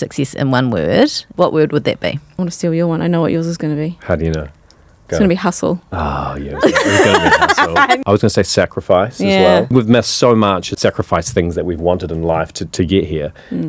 success in one word, what word would that be? I want to steal your one. I know what yours is going to be. How do you know? It's going to be hustle. Oh, yeah. It's gonna be hustle. I was going to say sacrifice as well. We've missed so much, sacrifice things that we've wanted in life to, to get here. Mm.